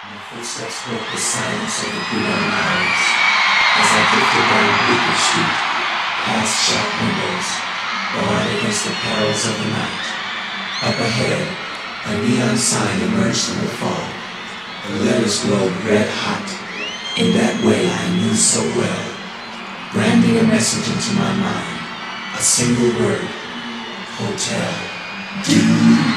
My footsteps broke the silence of the Boulogne hours as I drifted down Bleecker Street, past shop windows, barred against the perils of the night. Up ahead, a neon sign emerged from the fog. The letters glowed red hot, in that way I knew so well, branding a message into my mind, a single word, hotel.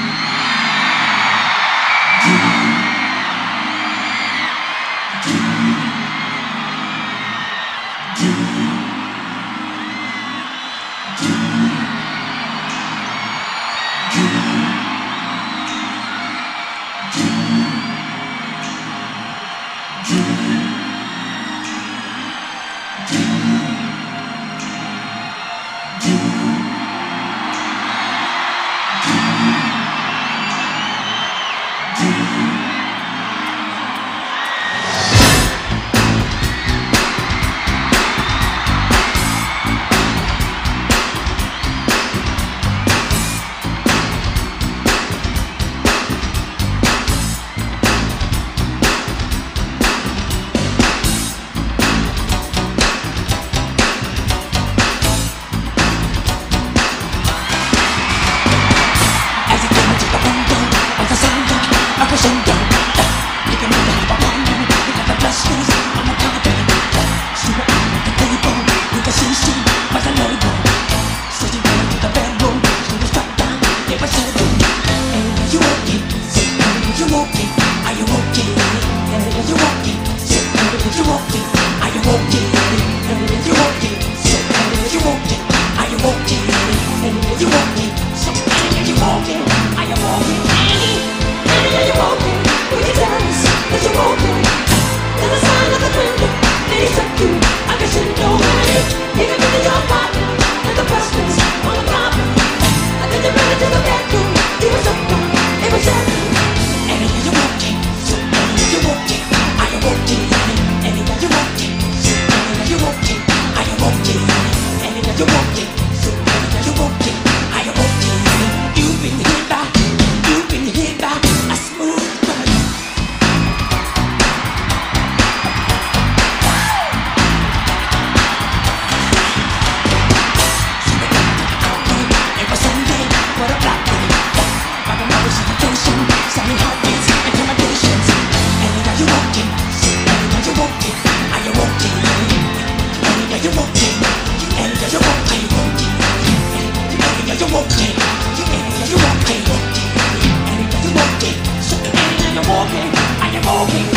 Do You won't